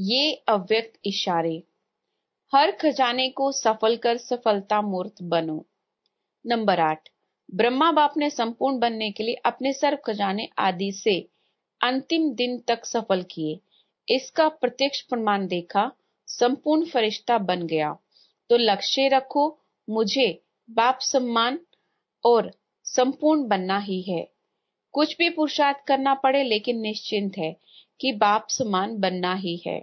ये अव्यक्त इशारे। हर खजाने को सफल कर सफलता मूर्त बनो। नंबर आठ, ब्रह्मा बाप ने संपूर्ण बनने के लिए अपने सर्व खजाने आदि से अंतिम दिन तक सफल किए। इसका प्रत्यक्ष प्रमाण देखा, संपूर्ण फरिश्ता बन गया। तो लक्ष्य रखो, मुझे बाप सम्मान और संपूर्ण बनना ही है। कुछ भी पुरुषार्थ करना पड़े, लेकिन निश्चिंत है। कि बाप समान बनना ही है।